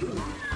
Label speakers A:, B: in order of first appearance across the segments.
A: あ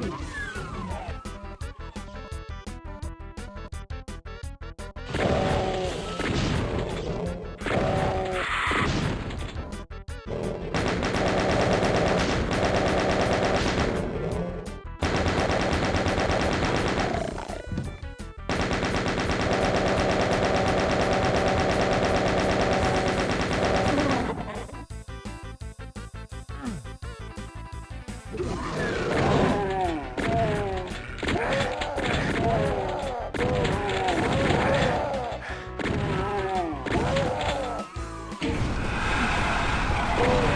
A: Peace. Thank you.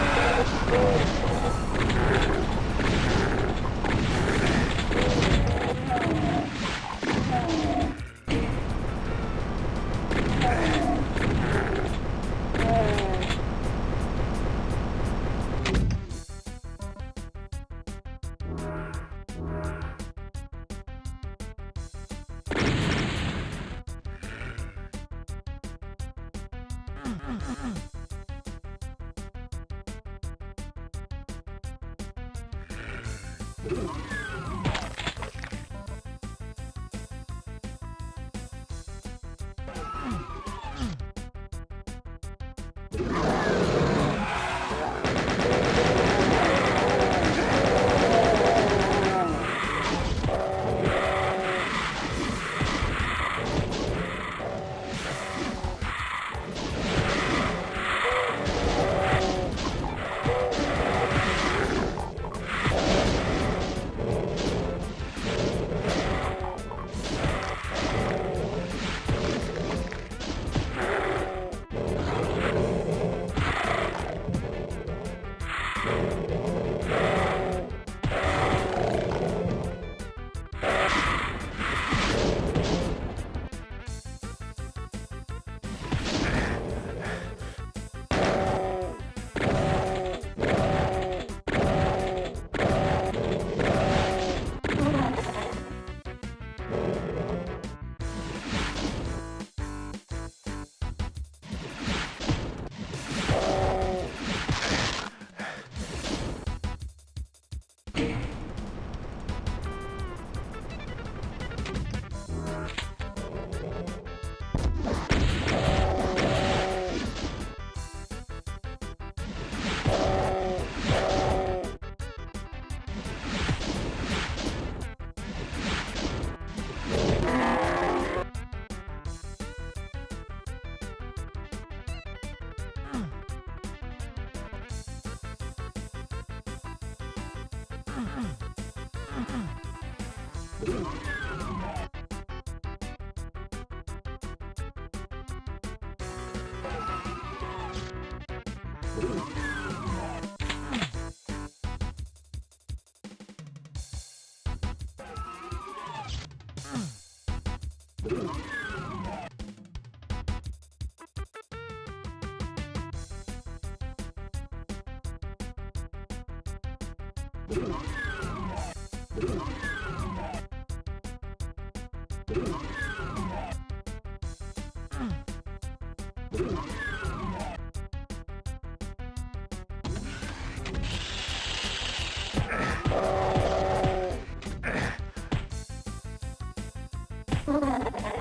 A: やった Ha ha ha ha!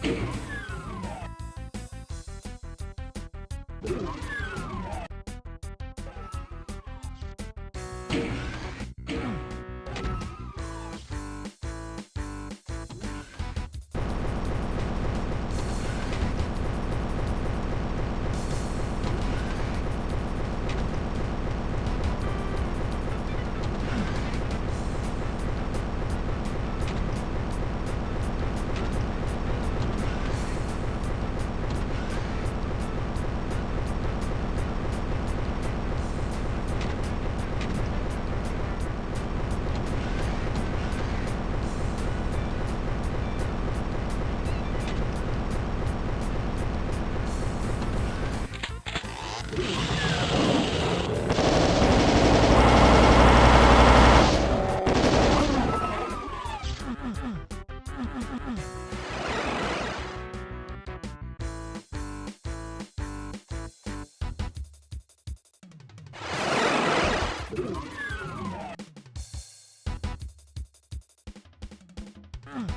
A: Thank you. Mm.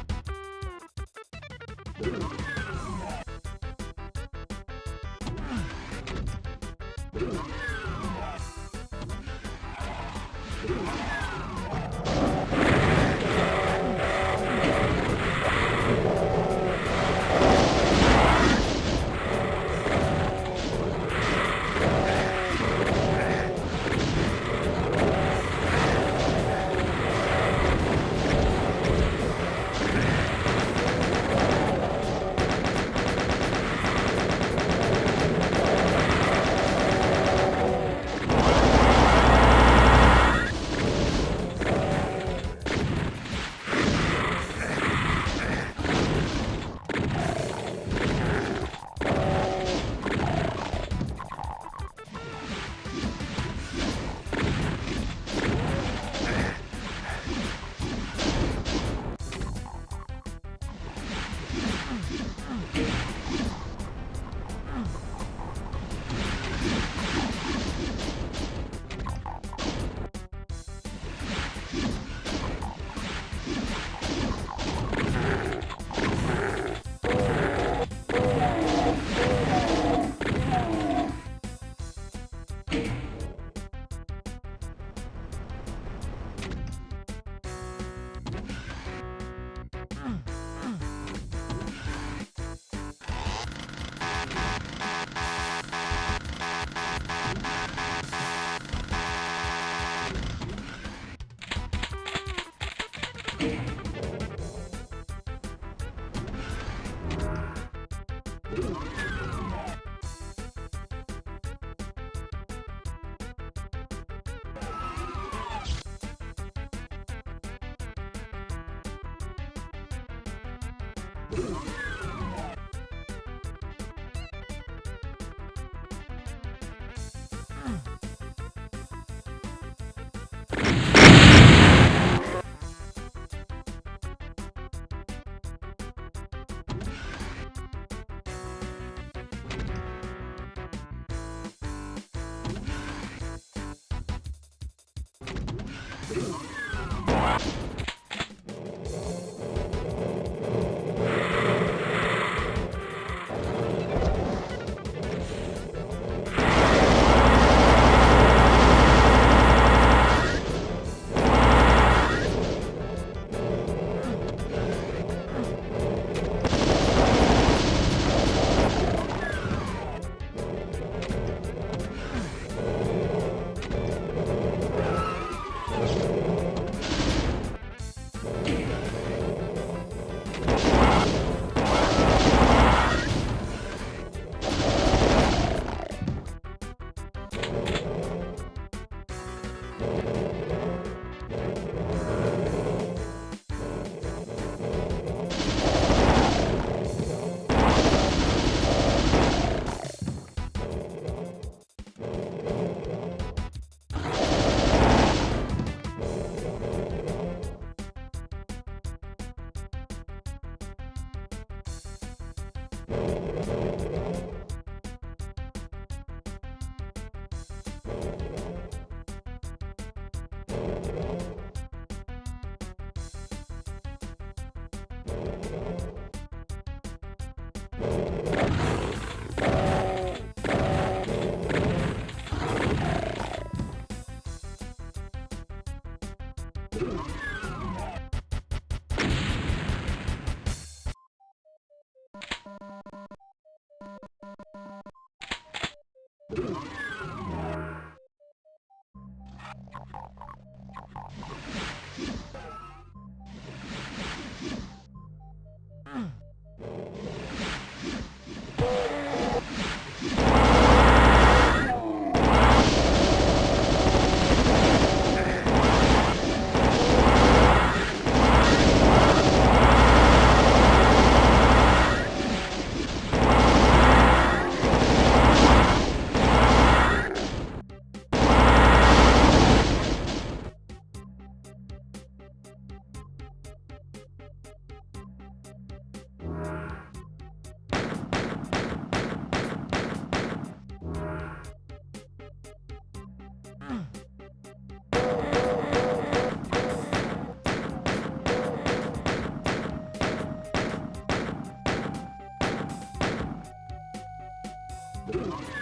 A: Yeah. Oh. Thank you.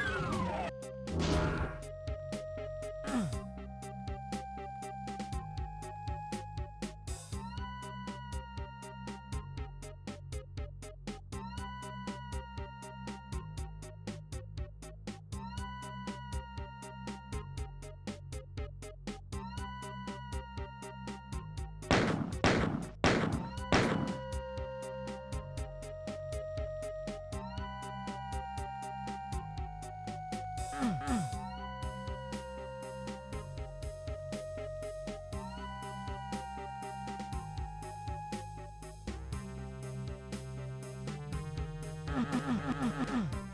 A: Uh-huh.